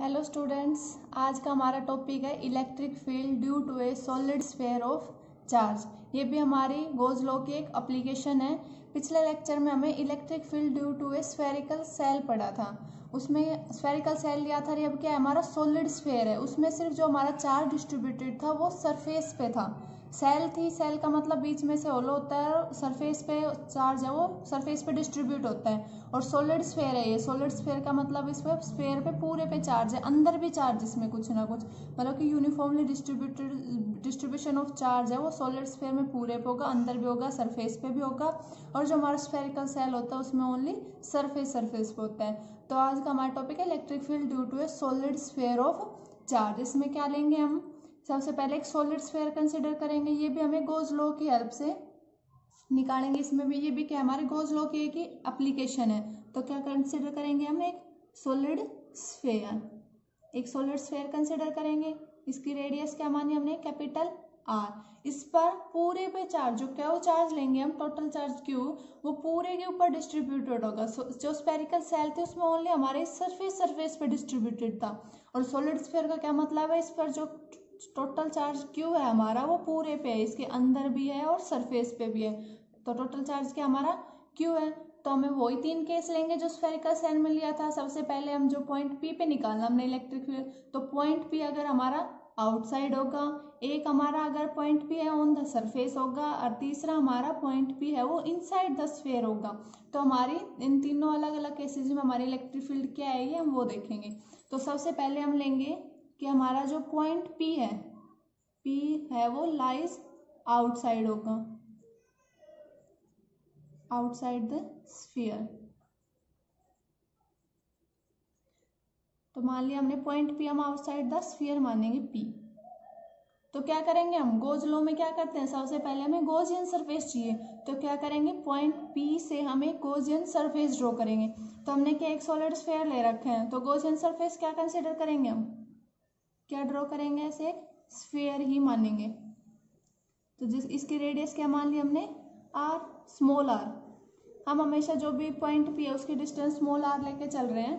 Hello students आज का हमारा टॉपिक है electric field due to a solid sphere of charge ये भी हमारी गोज लॉ की एक अप्लीकेशन है। पिछले लेक्चर में हमें electric field due to a spherical shell पढ़ा था। उसमें स्फेरिकल सेल लिया था अब क्या है? हमारा सॉलिड स्फेयर है। उसमें सिर्फ़ जो हमारा चार्ज डिस्ट्रीब्यूटेड था, वो सरफेस पे था। सेल थी, सेल का मतलब बीच में से होलो होता है, सरफेस पे चार्ज है वो, सरफेस पे डिस्ट्रीब्यूट होता है। और सोलिड स्फेयर है ये, सोलिड स्फेयर का मतलब इस पे स्फेयर पे पूरे पे चार्ज है, अंदर भी चार्ज इसमें कुछ ना कुछ। मतलब कि uniformly distributed distribution of charge है वो, सोलिड स्फेयर में पूरे पे होगा, अंदर भी होगा, सरफेस पे भी होगा। और जो हमारा स्फेरिकल सेल होता है, उसमें ओनली सरफेस सरफेस पे होता है। तो आज का हमारा टॉपिक है electric field due to a solid sphere of charge इसमें क्या लेंगे हम? सबसे पहले एक सॉलिड स्फेयर कंसिडर करेंगे। ये भी हमें गोज लॉ की हेल्प से निकालेंगे। इसमें भी ये भी क्या हमारे गोज लॉ की एक अप्लीकेशन है। तो क्या कंसिडर करेंगे हम एक सॉलिड स्फेयर एक सॉलिड स्फेयर कंसिडर करेंगे। इसकी रेडियस क्या मानी हमने? कैपिटल आर इस पर पूरे पे चार्ज जो क्या वो चार्ज लेंगे हम टोटल चार्ज क्यू वो पूरे के ऊपर डिस्ट्रीब्यूटेड होगा। जो स्पेरिकल सेल थे, उसमें ओनली हमारे सरफेस सरफेस पे डिस्ट्रीब्यूटेड था। और सॉलिड स्फेयर का क्या मतलब है? इस पर जो टोटल चार्ज क्यू है हमारा? वो पूरे पे है, इसके अंदर भी है और सरफेस पे भी है। तो टोटल चार्ज क्या हमारा? क्यू है? तो हमें वही तीन केस लेंगे जो स्फेरिकल सेल में लिया था। सबसे पहले हम जो पॉइंट पी पे निकालना, हमने इलेक्ट्रिक फ़ील्ड तो पॉइंट पी अगर हमारा आउटसाइड होगा, एक हमारा अगर पॉइंट पी है ऑन द सरफेस होगा, और तीसरा हमारा पॉइंट पी है वो इनसाइड द स्फेयर होगा। तो हमारी, इन तीनों अलग अलग केसेज में हमारी इलेक्ट्रिक फ़ील्ड क्या आएगी हम वो देखेंगे। तो सबसे पहले हम लेंगे कि हमारा जो पॉइंट पी है पी है वो लाइज आउटसाइड होगा। आउटसाइड द स्फीयर तो मान लिया हमने पॉइंट पी हम आउटसाइड द स्फीयर मानेंगे पी तो क्या करेंगे हम? गोज लो में क्या करते हैं? सबसे पहले हमें गोजियन सरफेस चाहिए। तो क्या करेंगे? पॉइंट पी से हमें गोजियन सरफेस ड्रॉ करेंगे। तो हमने क्या एक सॉलिड स्फेयर ले रखे हैं? तो गोजियन सरफेस क्या कंसिडर करेंगे हम? क्या ड्रॉ करेंगे ऐसे? स्फेयर ही मानेंगे। तो जिस, इसकी रेडियस क्या मान ली हमने? आर स्मॉल आर हम हमेशा जो भी पॉइंट पी है, उसकी डिस्टेंस स्मॉल आर लेके चल रहे हैं।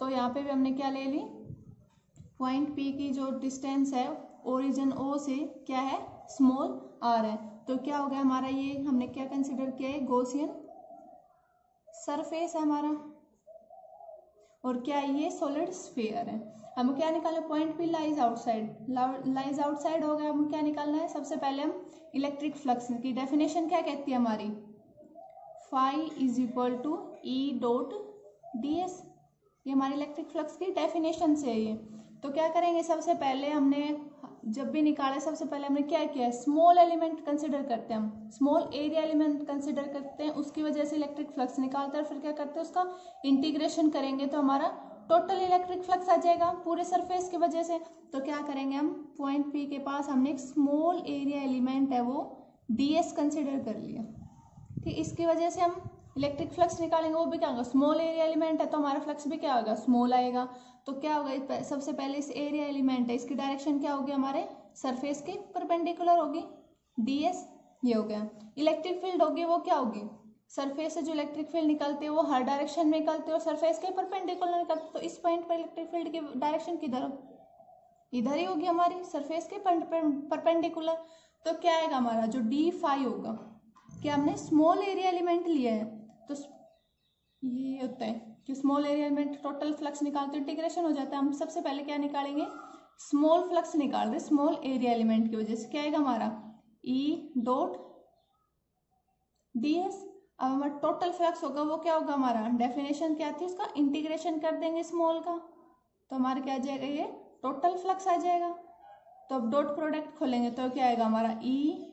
तो यहाँ पे भी हमने क्या ले ली? पॉइंट पी की जो डिस्टेंस है ओरिजिन ओ से क्या है? स्मॉल आर है। तो क्या हो गया हमारा ये? हमने क्या कंसिडर किया है? गोसियन सरफेस है हमारा। और क्या ये सॉलिड स्फेयर है? हमें क्या निकालना point P lies outside lies outside हो गया, हमें क्या निकालना है? सबसे पहले हम इलेक्ट्रिक फ्लक्स की डेफिनेशन क्या कहती है हमारी? Phi is equal to E dot D S ये हमारी इलेक्ट्रिक फ्लक्स की डेफिनेशन से है ये। तो क्या करेंगे? सबसे पहले हमने जब भी निकाले, सबसे पहले हमने क्या किया? है स्मॉल एलिमेंट कंसिडर करते हैं हम। स्मॉल एरिया एलिमेंट कंसिडर करते हैं, उसकी वजह से इलेक्ट्रिक फ्लक्स निकालते हैं फिर क्या करते हैं, उसका इंटीग्रेशन करेंगे तो हमारा टोटल इलेक्ट्रिक फ्लक्स आ जाएगा पूरे सरफेस की वजह से। तो क्या करेंगे हम? पॉइंट पी के पास हमने एक स्मॉल एरिया एलिमेंट है, वो डी एस कंसिडर कर लिया। ठीक, इसकी वजह से हम इलेक्ट्रिक फ्लक्स निकालेंगे, वो भी क्या होगा? स्मॉल एरिया एलिमेंट है तो हमारा फ्लक्स भी क्या होगा? स्मॉल आएगा। तो क्या होगा? सबसे पहले इस एरिया एलिमेंट है, इसकी डायरेक्शन क्या होगी हमारे? सरफेस के परपेंडिकुलर होगी। डी एस ये हो गया। इलेक्ट्रिक फ़ील्ड होगी, वो क्या होगी? सरफेस से जो इलेक्ट्रिक फ़ील्ड निकलते हैं, वो हर डायरेक्शन में निकलते हैं और सरफेस के परपेंडिकुलर निकलते तो इस पॉइंट पर इलेक्ट्रिक फ़ील्ड की डायरेक्शन किधर इधर ही होगी हमारी सरफेस के परपेंडिकुलर तो क्या आएगा हमारा? जो डी फाइव होगा क्या हमने स्मॉल एरिया एलिमेंट लिया है। तो ये होता है कि small area element total flux निकालते इंटीग्रेशन हो जाता है। हम सबसे पहले क्या निकालेंगे? स्मॉल फ्लक्स निकाल रहे स्मॉल एरिया एलिमेंट की वजह से। क्या आएगा हमारा? ई डॉट डी एस अब हमारा टोटल फ्लक्स होगा, वो क्या होगा हमारा? डेफिनेशन क्या थी उसका? इंटीग्रेशन कर देंगे स्मॉल का। तो हमारा क्या आ जाएगा ये? टोटल फ्लक्स आ जाएगा। तो अब डॉट प्रोडक्ट खोलेंगे तो क्या आएगा हमारा? E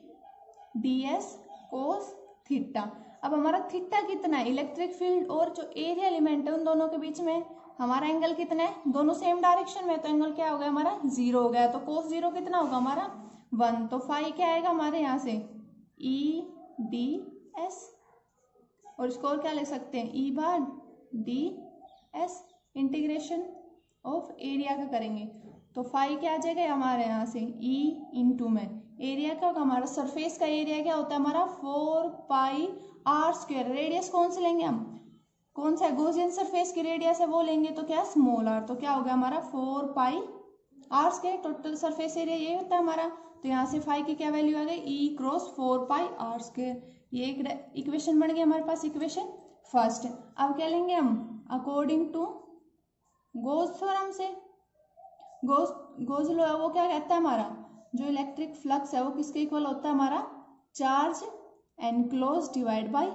D S cos theta अब हमारा थीटा कितना है? इलेक्ट्रिक फ़ील्ड और जो एरिया एलिमेंट है, उन दोनों के बीच में हमारा एंगल कितना है? दोनों सेम डायरेक्शन में तो एंगल क्या हो गया हमारा ज़ीरो हो गया। तो कोस ज़ीरो कितना होगा? हमारा वन तो फाइव क्या आएगा हमारे यहाँ से? ई डी एस और इसको क्या ले सकते हैं? E bar D S integration of area का करेंगे। तो फाइव क्या आ जाएगा हमारे यहाँ से? ई इंटू में। एरिया क्या होगा? हमारा सरफेस का एरिया क्या होता है? हमारा four pi R square radius कौन से लेंगे हम? कौन सा गोजियन सरफेस की रेडियस है वो लेंगे तो क्या स्मॉल आर तो क्या हो गया हमारा four pi R square total surface area ये होता है हमारा। तो यहाँ से फाइव की क्या वैल्यू आ गई? E cross four pi R square ये एक इक्वेशन बन गया हमारे पास इक्वेशन फ़र्स्ट अब क्या लेंगे हम? अकॉर्डिंग टू गोज थ्योरम से। गोज गोज लो वो क्या कहता है हमारा? जो इलेक्ट्रिक फ्लक्स है वो किसके इक्वल होता है हमारा? Charge enclose divide by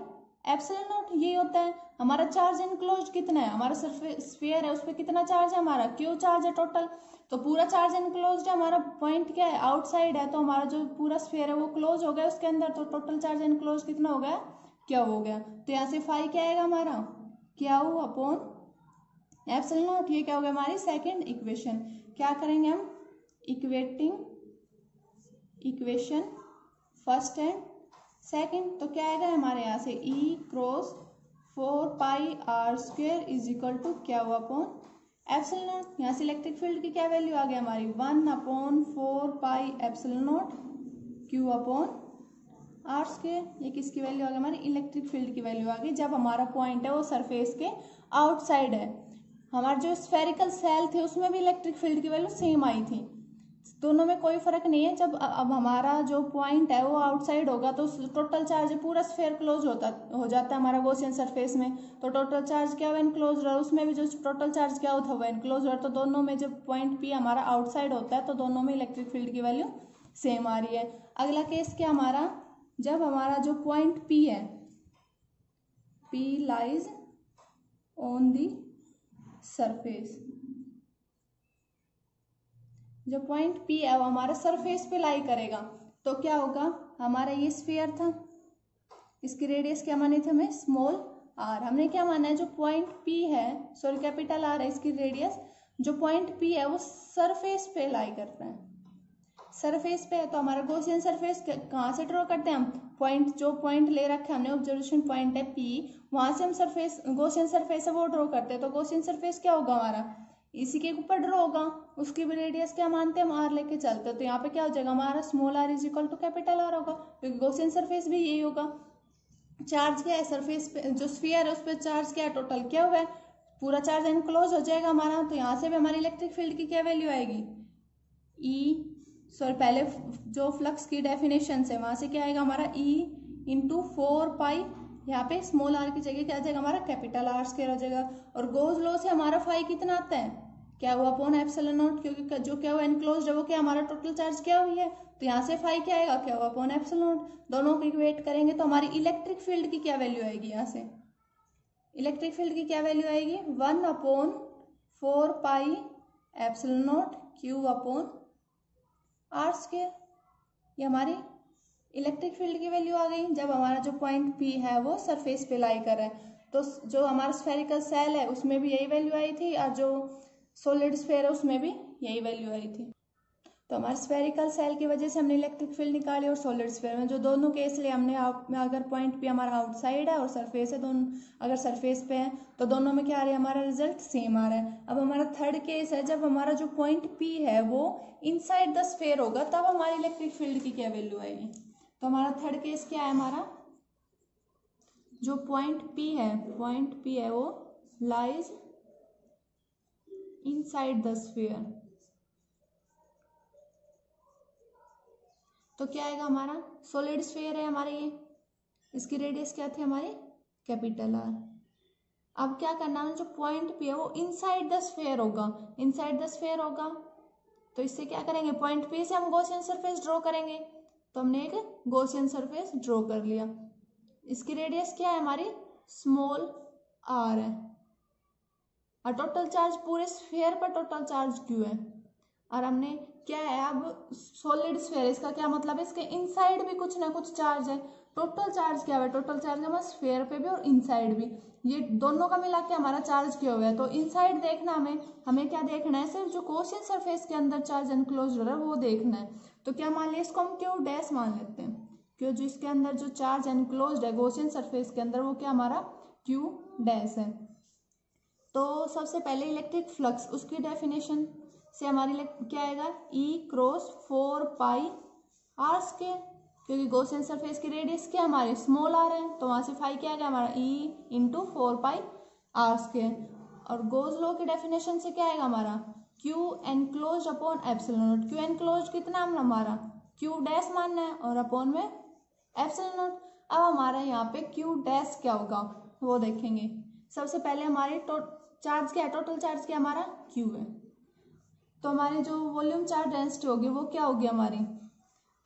epsilon naught ये होता है, हमारा चार्ज एनक्लोज कितना है? हमारा सरफेस स्फीयर है, उस पर कितना चार्ज है हमारा? क्यों चार्ज है टोटल तो पूरा चार्ज एनक्लोज है, हमारा पॉइंट क्या है? आउटसाइड है तो हमारा जो पूरा स्फीयर है वो क्लोज हो गया उसके अंदर तो टोटल चार्ज एनक्लोज कितना हो गया? क्या हो गया? तो यहाँ से फाइव क्या आएगा हमारा? क्या हो अपॉन एप्सिलॉन नॉट ये क्या हो गया हमारी सेकेंड इक्वेशन क्या करेंगे हम? Equating equation first and second तो क्या आएगा हमारे यहाँ से? E cross four pi R square is equal to क्या हुआ अपॉन एप्सिल नोट यहाँ से इलेक्ट्रिक फ़ील्ड की क्या वैल्यू आ गई हमारी? One upon four pi epsilon naught Q upon R square ये किसकी वैल्यू आ गई? हमारी इलेक्ट्रिक फ़ील्ड की वैल्यू आ गई, जब हमारा पॉइंट है वो सरफेस के आउटसाइड है। हमारे जो स्फेरिकल सेल थे, उसमें भी इलेक्ट्रिक फ़ील्ड की वैल्यू सेम आई थी। दोनों में कोई फ़र्क नहीं है। जब अब हमारा जो पॉइंट है, वो आउटसाइड होगा तो टोटल चार्ज पूरा स्फेयर क्लोज होता, हो जाता है हमारा गोसियन सरफेस में। तो टोटल चार्ज क्या हुआ इनक्लोज रहा, उसमें भी जो टोटल चार्ज क्या होता हुआ इनक्लोज रहा तो दोनों में जब पॉइंट पी हमारा आउटसाइड होता है तो दोनों में इलेक्ट्रिक फ़ील्ड की वैल्यू सेम आ रही है। अगला केस क्या हमारा? जब हमारा जो पॉइंट पी है P lies on the surface जो पॉइंट पी है वो हमारे सरफेस पे लाई करेगा तो क्या होगा? हमारा ये स्फीयर था। इसकी रेडियस क्या मानी थी हमें? स्मॉल आर हमने क्या माना है? जो पॉइंट पी है सॉरी कैपिटल आर है, इसकी रेडियस जो पॉइंट पी है, वो सरफेस पे लाई करता है। सरफेस पे है तो हमारा गोसियन सरफेस कहाँ से ड्रॉ करते हैं हम? पॉइंट जो पॉइंट ले रखे हमने ऑब्जर्वेशन पॉइंट है पी वहाँ से हम सरफेस गोसियन सरफेस है, वो ड्रॉ करते हैं। तो गोसियन सरफेस क्या होगा हमारा? इसी के ऊपर ड्रॉ होगा। उसकी भी रेडियस क्या मानते हैं? हम आर लेके चलते हैं। तो यहाँ पे क्या हो जाएगा? हमारा small R is equal to capital R होगा। क्योंकि गोसियन सरफेस भी यही होगा। चार्ज क्या है? सरफेस पे जो स्फीयर है उस पर चार्ज क्या है? टोटल क्या हुआ है? पूरा चार्ज एनक्लोज हो जाएगा हमारा। तो यहाँ से भी हमारी इलेक्ट्रिक फ़ील्ड की क्या वैल्यू आएगी? ई e, सॉरी पहले जो फ्लक्स की डेफिनेशन है वहाँ से क्या आएगा हमारा? ई इंटू फोर पाई यहाँ पे स्मॉल आर की जगह क्या आ जाएगा? हमारा कैपिटल आर स्केयर हो जाएगा। और गोज लो से हमारा फाइव कितना आता है? क्या हुआ? अपॉन एप्सिलॉन नॉट, क्योंकि जो क्या हुआ इनक्लोज है, वो क्या हमारा टोटल चार्ज क्या हुई है? तो यहाँ से फाइव क्या आएगा? क्या हुआ? Upon epsilon naught. दोनों को इक्वेट करेंगे तो हमारी इलेक्ट्रिक फ़ील्ड की क्या वैल्यू आएगी यहाँ से? इलेक्ट्रिक फ़ील्ड की क्या वैल्यू आएगी? One upon four pi epsilon naught Q upon R square ये हमारी इलेक्ट्रिक फ़ील्ड की वैल्यू आ गई। जब हमारा जो पॉइंट पी है, वो सरफेस पे लाई कर रहा है। तो जो हमारा स्फेरिकल सेल है, उसमें भी यही वैल्यू आई थी, और जो सॉलिड स्फेयर है उसमें भी यही वैल्यू आई थी। तो हमारे स्फेरिकल सेल की वजह से हमने इलेक्ट्रिक फ़ील्ड निकाली और सॉलिड स्फेयर में, जो दोनों केस लिए हमने अगर पॉइंट पी हमारा आउटसाइड है और सरफेस है, दोनों, अगर सरफेस पे है तो दोनों में क्या आ रहा है, हमारा रिज़ल्ट सेम आ रहा है। अब हमारा थर्ड केस है, जब हमारा जो पॉइंट पी है, वो इनसाइड द स्फेयर होगा, तब हमारी इलेक्ट्रिक फ़ील्ड की क्या वैल्यू आएगी? तो हमारा थर्ड केस क्या है हमारा? जो पॉइंट पी है पॉइंट पी है, वो लाइज इनसाइड द स्फीयर तो क्या आएगा हमारा? सॉलिड स्फीयर है हमारे ये। इसकी रेडियस क्या थी हमारी? कैपिटल आर अब क्या करना है? जो पॉइंट पी है वो इनसाइड द स्फीयर होगा। इनसाइड द स्फीयर होगा। तो इससे क्या करेंगे? पॉइंट पी से हम गोसियन सरफेस ड्रॉ करेंगे। तो हमने एक गोसियन सरफेस ड्रॉ कर लिया। इसकी रेडियस क्या है हमारी? स्मॉल आर है। और टोटल चार्ज पूरे स्फेयर पर टोटल चार्ज क्यू है? और हमने क्या है अब सॉलिड स्फेयर इसका क्या मतलब है? इसके इनसाइड भी कुछ ना कुछ चार्ज है। टोटल चार्ज क्या है टोटल चार्ज हमारा स्फेयर पे भी और इनसाइड भी। ये दोनों का मिला के हमारा चार्ज क्या हुआ है? तो इनसाइड देखना हमें हमें क्या देखना है? सिर्फ़ जो क्वेश्चन सरफेस के अंदर चार्ज एनक्लोज हो रहा है, वो देखना है। तो क्या मान लिया इसको हम क्यू डैश मान लेते हैं? क्यों जो इसके अंदर जो चार्ज एनक्लोज है गोशियन सरफेस के अंदर, वो क्या हमारा क्यू डैश है। तो सबसे पहले इलेक्ट्रिक फ्लक्स उसकी डेफिनेशन से हमारी क्या आएगा? E cross four pi r square क्योंकि गोसियन सरफेस की रेडियस क्या? हमारे स्मॉल आ रहे हैं तो वहाँ से फाइव क्या आएगा हमारा E into four pi R square और गोज लो की डेफिनेशन से क्या आएगा हमारा? Q enclose upon epsilon naught Q enclose कितना हमने हमारा? क्यू डैश मानना है, और अपॉन में एप्सिलॉन नोट अब हमारा यहाँ पे क्यू डैश क्या होगा? वो देखेंगे। सबसे पहले हमारे चार्ज क्या है टोटल चार्ज क्या हमारा क्यू है। तो हमारी जो वॉल्यूम चार्ज डेंसिटी होगी, वो क्या होगी हमारी?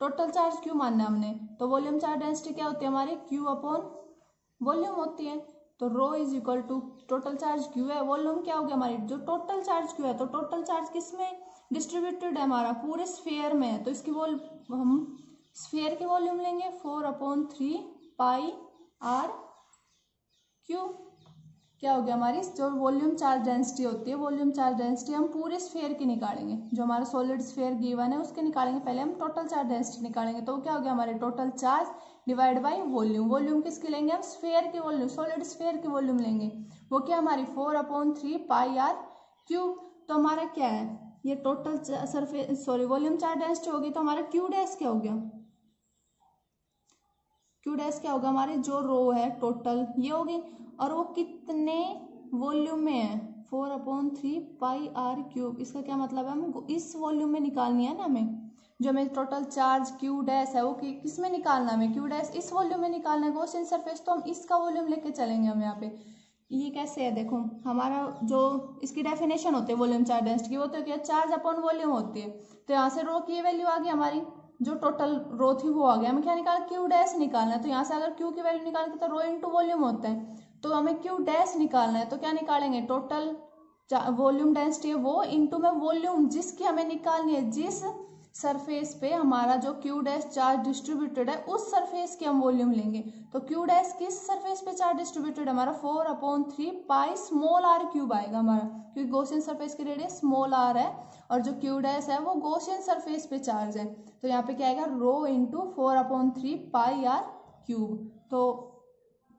टोटल चार्ज क्यू मानना है हमने। तो वॉल्यूम चार्ज डेंसिटी क्या होती है हमारी? क्यू अपॉन वॉल्यूम होती है। तो rho is equal to total charge Q है। वॉल्यूम क्या हो गया हमारी? जो टोटल चार्ज क्यू है तो टोटल चार्ज किसमें? डिस्ट्रीब्यूटेड है हमारा, पूरे स्फेयर में है। तो इसकी वॉल हम स्फेयर की वॉल्यूम लेंगे। Four upon three pi R Q क्या हो गया हमारी? जो वॉल्यूम चार्ज डेंसिटी होती है वॉल्यूम चार्ज डेंसिटी हम पूरे स्फेयर की निकालेंगे। जो हमारा सॉलिड स्फेयर गिवन है, उसके निकालेंगे। पहले हम टोटल चार्ज डेंसिटी निकालेंगे। तो क्या हो गया हमारे total charge divide by volume volume किसकी लेंगे हम? स्फेयर की वॉल्यूम सॉलिड स्फेयर की वॉल्यूम लेंगे। वो क्या हमारी four upon three pi R cube तो हमारा क्या है? ये total surface sorry volume charge density होगी तो हमारा क्यू डैश क्या हो गया? क्यू डैश क्या होगा हमारे? जो रो है टोटल ये होगी। और वो कितने वॉल्यूम में है? Four upon three pi R cube. इसका क्या मतलब है? हमें इस वॉल्यूम में निकालनी है ना हमें? जो हमें टोटल चार्ज क्यू डैश है, वो कि किसमें निकालना हमें? क्यू डैश इस वॉल्यूम में निकालना है गोशन सरफेस तो हम इसका वॉल्यूम लेके चलेंगे हम यहाँ पे। ये कैसे है? देखो, हमारा जो इसकी डेफिनेशन होती है, वॉल्यूम चार्ज डेंसिटी की, वो तो क्या चार्ज अपॉन वॉल्यूम होती है? तो यहाँ से रो की वैल्यू आ गई हमारी। जो टोटल रो थी, वो आ गया। हमें क्या निकाल क्यू डैश निकालना है। तो यहाँ से अगर क्यू की वैल्यू निकाल तो रो इंटू वॉल्यूम होता है। तो हमें क्यू डैश निकालना है? तो क्या निकालेंगे? टोटल वॉल्यूम डेंसिटी है वो इंटू में वॉल्यूम जिसकी हमें निकालनी है, जिस सरफेस पे हमारा जो क्यू डैश चार्ज डिस्ट्रीब्यूटेड है, उस सरफेस की हम वॉल्यूम लेंगे। तो क्यू डैश किस सरफेस पे चार्ज डिस्ट्रीब्यूटेड हमारा four upon three pi small R cube आएगा हमारा, क्योंकि गोशियन सरफेस की रेडियस स्मॉल आर है और जो क्यू डैश है वो गोशियन सरफेस पे चार्ज है। तो यहाँ पे क्या आएगा? Rho into four upon three pi R cube तो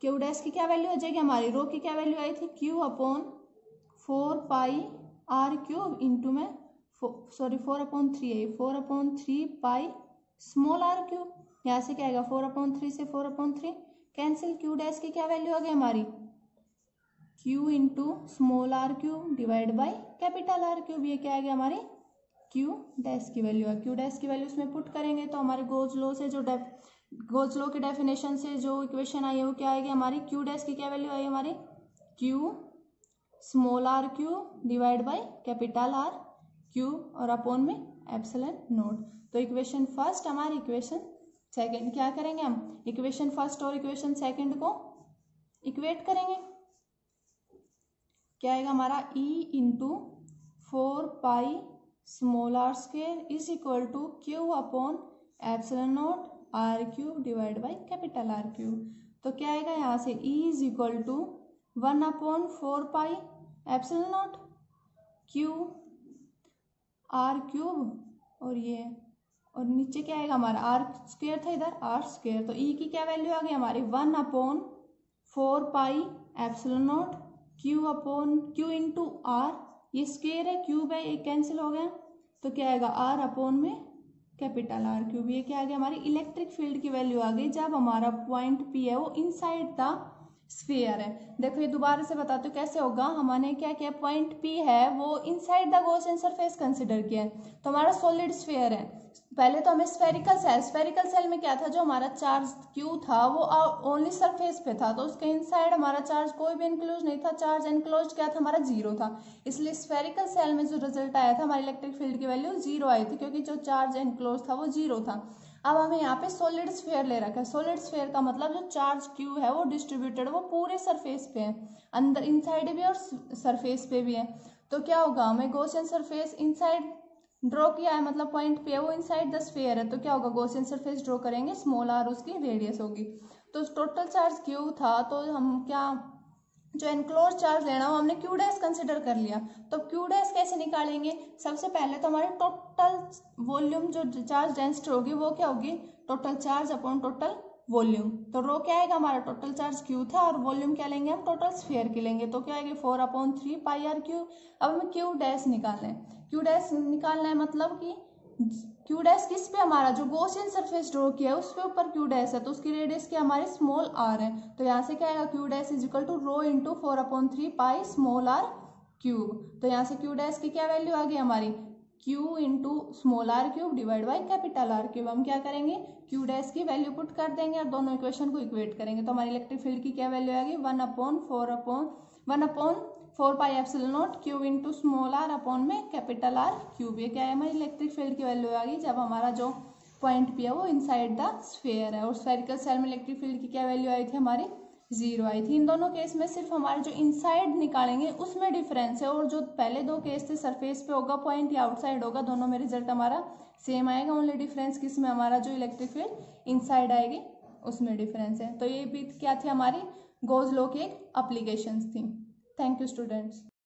क्यू डैश की क्या वैल्यू हो जाएगी? हमारी रो की क्या वैल्यू आई थी? Q upon four pi R cube into में सॉरी फोर अपॉन थ्री है four upon three pi small R cube यहाँ से क्या आएगा? फोर अपॉन थ्री से four upon three cancel Q dash की क्या वैल्यू आ गई हमारी? Q into small R cube divide by capital R cube ये क्या आ गया हमारी? क्यू डैश की वैल्यू है क्यू डैश की वैल्यू उसमें पुट करेंगे तो हमारे गोज लो से जो डेफ गोज लो की डेफिनेशन से जो इक्वेशन आई है वो क्या आएगी? हमारी क्यू डैश की क्या वैल्यू आई हमारी? Q small R Q divide by capital R Q और अपॉन में एप्सलन नोट तो इक्वेशन फ़र्स्ट हमारी इक्वेशन सेकंड क्या करेंगे हम? इक्वेशन फ़र्स्ट और इक्वेशन सेकंड को इक्वेट करेंगे। क्या आएगा हमारा? E into four pi small R square is equal to Q upon epsilon naught R Q divide by capital R Q तो क्या आएगा यहाँ से? E is equal to one upon four pi epsilon naught Q R cube और ये, और नीचे क्या आएगा? हमारा आर स्क्वेयर था इधर आर स्क्वेयर तो ई e की क्या वैल्यू आ गई? हमारी one upon four pi epsilon naught Q upon Q into R ये स्क्वेयर है क्यूब है, ये कैंसिल हो गया। तो क्या आएगा? आर अपॉन में कैपिटल आर क्यूब ये क्या आ गया हमारी इलेक्ट्रिक फ़ील्ड की वैल्यू आ गई। जब हमारा पॉइंट पी है, वो इनसाइड द स्फीयर है। देखो, ये दोबारा से बताते हो कैसे होगा। हमने क्या किया? पॉइंट पी है, वो inside the Gaussian surface consider किया है। तो हमारा सॉलिड स्फीयर है। पहले तो हमें स्फेरिकल सेल स्फेरिकल सेल में क्या था? जो हमारा चार्ज क्यू था, वो ओनली सरफेस पे था। तो उसके इनसाइड हमारा चार्ज कोई भी इंक्लोज नहीं था। चार्ज इनक्लोज क्या था? हमारा ज़ीरो था। इसलिए स्फेरिकल सेल में जो रिज़ल्ट आया था, हमारी इलेक्ट्रिक फ़ील्ड की वैल्यू ज़ीरो आई थी, क्योंकि जो चार्ज इनक्लोज था, वो ज़ीरो था। अब हमें यहाँ पे सोलिड स्फेयर ले रखा है। सोलिड स्फेयर का मतलब जो चार्ज क्यू है वो डिस्ट्रीब्यूटेड वो पूरे सरफेस पे है। अंदर इनसाइड भी और सरफेस पे भी है। तो क्या होगा? हमें गोशियन सरफेस इनसाइड ड्रॉ किया है मतलब पॉइंट पे वो इनसाइड द स्फेयर है। तो क्या होगा? गोशियन सरफेस ड्रॉ करेंगे स्मॉल आर उसकी रेडियस होगी। तो टोटल चार्ज क्यू था तो हम क्या जो एनक्लोज चार्ज लेना हो, हमने क्यू डैश कंसिडर कर लिया। तो क्यू डैश कैसे निकालेंगे? सबसे पहले तो हमारे टोटल वॉल्यूम जो चार्ज डेंसिटी होगी, वो क्या होगी? Total charge upon total volume तो रो क्या आएगा? हमारा टोटल चार्ज क्यू था और वॉल्यूम क्या लेंगे हम? टोटल स्फेयर की लेंगे। तो क्या आएगी? Four upon three pi R Q अब हमें क्यू डैश निकालना है। क्यू डैश निकालना है मतलब कि क्यू डैश किस पे हमारा? जो गोशियन सरफेस ड्रॉ किया है, उस पे ऊपर क्यू डैश है तो उसकी रेडियस क्या हमारे स्मॉल आर है। तो यहाँ से क्या आएगा? Q dash is equal to rho into four upon three pi small R cube तो यहाँ से क्यू डैश की क्या वैल्यू आ गई? हमारी Q into small R cube divide by capital R cube हम क्या करेंगे? क्यू डैश की वैल्यू पुट कर देंगे और दोनों इक्वेशन को इक्वेट करेंगे। तो हमारी इलेक्ट्रिक फ़ील्ड की क्या वैल्यू आएगी one upon four upon one upon four pi epsilon naught Q into small R upon में कैपिटल आर क्यूब ये क्या है? हमारी इलेक्ट्रिक फ़ील्ड की वैल्यू आ गई जब हमारा जो पॉइंट पी है वो इनसाइड द स्फेयर है। और स्फेरिकल सेल में इलेक्ट्रिक फ़ील्ड की क्या वैल्यू आई थी? हमारी ज़ीरो आई थी। इन दोनों केस में सिर्फ़ हमारे जो इनसाइड निकालेंगे, उसमें डिफरेंस है। और जो पहले दो केस थे सरफेस पे होगा पॉइंट या आउटसाइड होगा, दोनों में रिज़ल्ट हमारा सेम आएगा। ओनली डिफरेंस किसमें? हमारा जो इलेक्ट्रिक फ़ील्ड इनसाइड आएगी, उसमें डिफरेंस है। तो ये भी क्या थी हमारी? गोज लो की एक अप्लीकेशन थी। Thank you students.